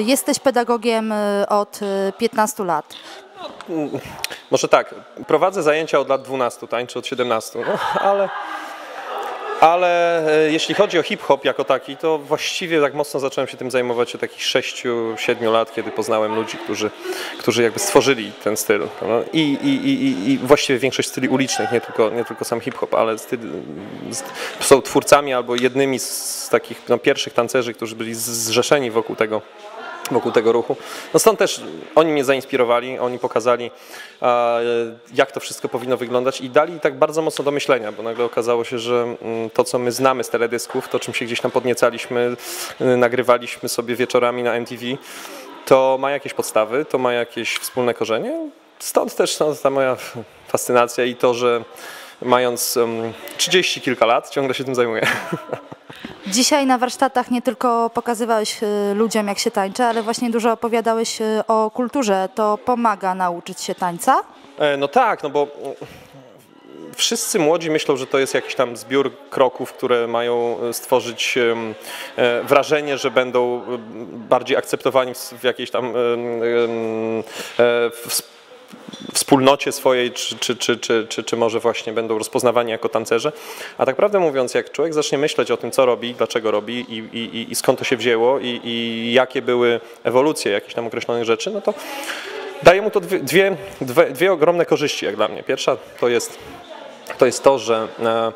Jesteś pedagogiem y, od y, 15 lat. Może tak, prowadzę zajęcia od lat 12, tańczę od 17, no, ale, ale e, jeśli chodzi o hip-hop jako taki, to właściwie tak mocno zacząłem się tym zajmować od takich 6-7 lat, kiedy poznałem ludzi, którzy, którzy jakby stworzyli ten styl. No, i, i, i, i- właściwie większość styli ulicznych, nie tylko, nie tylko sam hip-hop, ale styl, są twórcami albo jednymi z takich no, pierwszych tancerzy, którzy byli zrzeszeni wokół tego wokół tego ruchu. No stąd też oni mnie zainspirowali, oni pokazali, jak to wszystko powinno wyglądać i dali tak bardzo mocno do myślenia, bo nagle okazało się, że mm, to, co my znamy z teledysków, to czym się gdzieś tam podniecaliśmy, y, nagrywaliśmy sobie wieczorami na MTV, to ma jakieś podstawy, to ma jakieś wspólne korzenie. Stąd też no, ta moja fascynacja i to, że mając um, 30 kilka lat ciągle się tym zajmuję. Dzisiaj na warsztatach nie tylko pokazywałeś y, ludziom, jak się tańczy, ale właśnie dużo opowiadałeś y, o kulturze. To pomaga nauczyć się tańca? E, No tak, no bo mm, wszyscy młodzi myślą, że to jest jakiś tam zbiór kroków, które mają e, stworzyć e, wrażenie, że będą bardziej akceptowani w- jakiejś tam w wspólnocie swojej, czy, czy, czy, czy, czy, czy może właśnie będą rozpoznawani jako tancerze. A tak prawdę mówiąc, jak człowiek zacznie myśleć o tym, co robi, dlaczego robi i, i, i- skąd to się wzięło i, i jakie były ewolucje jakichś tam określonych rzeczy, no to daje mu to dwie, dwie, dwie, dwie ogromne korzyści, jak dla mnie. Pierwsza to jest to, jest to że e,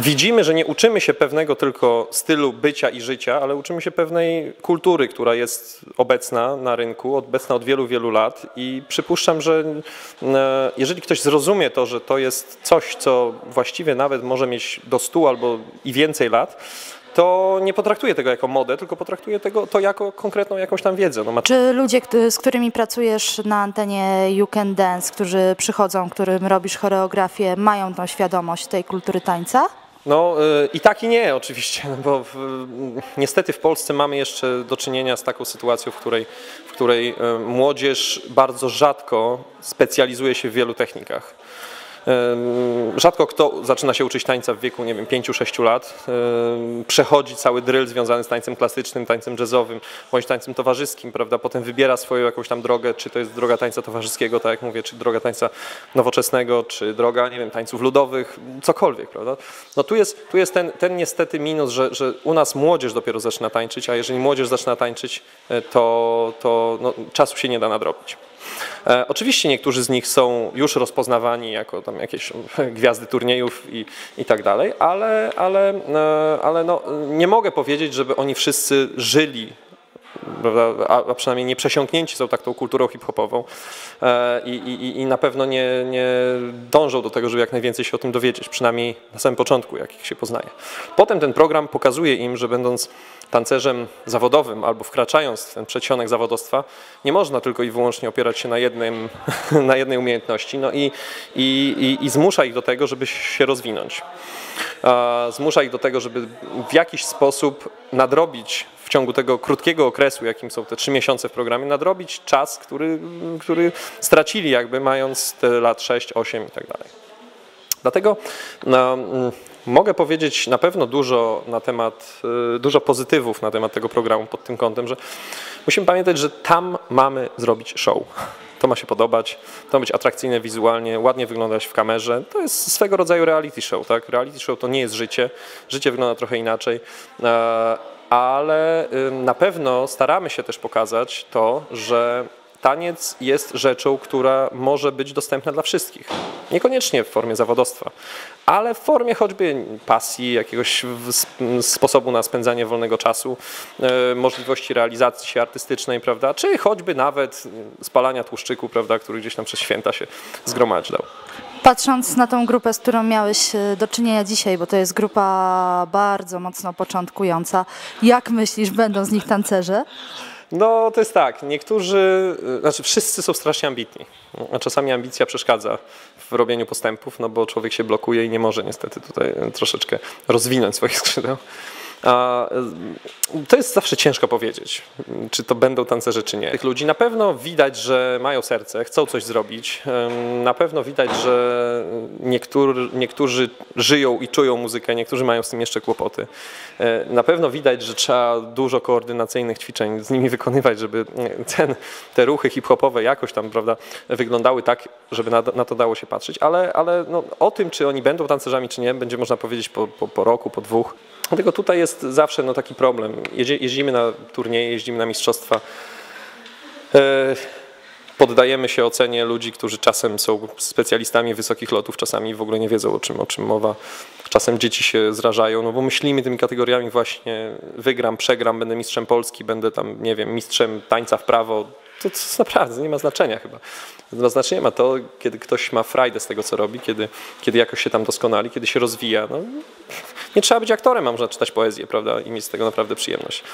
widzimy, że nie uczymy się pewnego tylko stylu bycia i życia, ale uczymy się pewnej kultury, która jest obecna na rynku, obecna od wielu, wielu lat i przypuszczam, że e, jeżeli ktoś zrozumie to, że to jest coś, co właściwie nawet może mieć do 100 albo i więcej lat, to nie potraktuje tego jako modę, tylko potraktuje tego, to jako konkretną jakąś tam wiedzę. No, ma Czy ludzie, z którymi pracujesz na antenie You Can Dance, którzy przychodzą, którym robisz choreografię, mają tą świadomość tej kultury tańca? No y, i tak i nie oczywiście, no bo w, niestety w Polsce mamy jeszcze do czynienia z taką sytuacją, w której, w której y, młodzież bardzo rzadko specjalizuje się w wielu technikach. Rzadko kto zaczyna się uczyć tańca w wieku, nie wiem, 5-6 lat, przechodzi cały drill związany z tańcem klasycznym, tańcem jazzowym, bądź tańcem towarzyskim, prawda, potem wybiera swoją jakąś tam drogę, czy to jest droga tańca towarzyskiego, tak jak mówię, czy droga tańca nowoczesnego, czy droga, nie wiem, tańców ludowych, cokolwiek, prawda. No tu jest, tu jest ten, ten niestety minus, że, że u nas młodzież dopiero zaczyna tańczyć, a jeżeli młodzież zaczyna tańczyć, e, to, to no, czasu się nie da nadrobić. E, Oczywiście niektórzy z nich są już rozpoznawani jako tam jakieś gwiazdy turniejów i, i tak dalej, ale, ale, e, ale no, nie mogę powiedzieć, żeby oni wszyscy żyli a, a przynajmniej nie przesiąknięci są tak tą kulturą hip-hopową e, i, i, i na pewno nie, nie dążą do tego, żeby jak najwięcej się o tym dowiedzieć, przynajmniej na samym początku, jak ich się poznaje. Potem ten program pokazuje im, że będąc tancerzem zawodowym albo wkraczając w ten przedsionek zawodowstwa, nie można tylko i wyłącznie opierać się na, jednym, na jednej umiejętności no i, i, i, i zmusza ich do tego, żeby się rozwinąć. Zmusza ich do tego, żeby w jakiś sposób nadrobić w ciągu tego krótkiego okresu, jakim są te trzy miesiące w programie, nadrobić czas, który, który stracili jakby mając te lat 6, 8 i tak dalej. Dlatego no, mogę powiedzieć na pewno dużo na temat, y, dużo pozytywów na temat tego programu pod tym kątem, że musimy pamiętać, że tam mamy zrobić show. To ma się podobać, to ma być atrakcyjne wizualnie, ładnie wyglądać w kamerze. To jest swego rodzaju reality show, tak? Reality show to nie jest życie, życie wygląda trochę inaczej, e, ale y, na pewno staramy się też pokazać to, że taniec jest rzeczą, która może być dostępna dla wszystkich. Niekoniecznie w formie zawodowstwa, ale w formie choćby pasji, jakiegoś sposobu na spędzanie wolnego czasu, e, możliwości realizacji się artystycznej, prawda, czy choćby nawet e, spalania tłuszczyku, prawda, który gdzieś tam przez święta się zgromadził. Patrząc na tą grupę, z którą miałeś y, do czynienia dzisiaj, bo to jest grupa bardzo mocno początkująca, jak myślisz, będą z nich tancerze? No to jest tak, niektórzy, y, znaczy wszyscy są strasznie ambitni, a czasami ambicja przeszkadza w robieniu postępów, no bo człowiek się blokuje i nie może niestety tutaj troszeczkę rozwinąć swoich skrzydeł. Y, to jest zawsze ciężko powiedzieć, czy to będą tancerze, czy nie. Tych ludzi na pewno widać, że mają serce, chcą coś zrobić. Na pewno widać, że niektóry, niektórzy żyją i czują muzykę, niektórzy mają z tym jeszcze kłopoty. E, Na pewno widać, że trzeba dużo koordynacyjnych ćwiczeń z nimi wykonywać, żeby ten, te ruchy hip-hopowe jakoś tam prawda, wyglądały tak, żeby na, na to dało się patrzeć, ale, ale no, o tym, czy oni będą tancerzami, czy nie, będzie można powiedzieć po, po, po roku, po dwóch. Dlatego tutaj jest zawsze no, taki problem. Jeździ, jeździmy na turnieje, jeździmy na mistrzostwa. E, Poddajemy się ocenie ludzi, którzy czasem są specjalistami wysokich lotów, czasami w ogóle nie wiedzą o czym, o czym mowa. Czasem dzieci się zrażają, no bo myślimy tymi kategoriami właśnie wygram, przegram, będę mistrzem Polski, będę tam, nie wiem, mistrzem tańca w prawo. To, to naprawdę nie ma znaczenia chyba. Ma znaczenie ma to, kiedy ktoś ma frajdę z tego, co robi, kiedy, kiedy jakoś się tam doskonali, kiedy się rozwija. No, nie trzeba być aktorem, a można czytać poezję, prawda, i mieć z tego naprawdę przyjemność.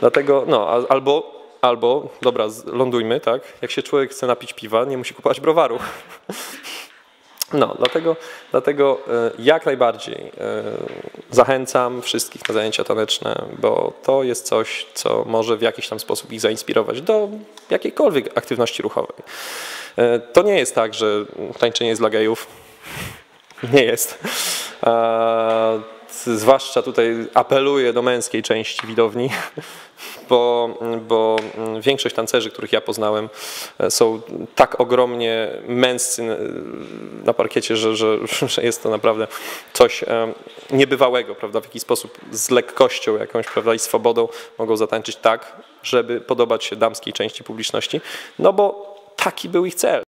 Dlatego, no, albo, albo, dobra, lądujmy, tak, jak się człowiek chce napić piwa, nie musi kupować browaru. No, dlatego, dlatego e, jak najbardziej e, zachęcam wszystkich na zajęcia taneczne, bo to jest coś, co może w jakiś tam sposób ich zainspirować do jakiejkolwiek aktywności ruchowej. E, To nie jest tak, że tańczenie jest dla gejów. Nie jest. Zwłaszcza tutaj apeluję do męskiej części widowni, bo, bo większość tancerzy, których ja poznałem, e, są tak ogromnie męscy e, na parkiecie, że, że, że jest to naprawdę coś e, niebywałego, prawda? W jakiś sposób z lekkością jakąś, prawda, i swobodą mogą zatańczyć tak, żeby podobać się damskiej części publiczności, no bo taki był ich cel.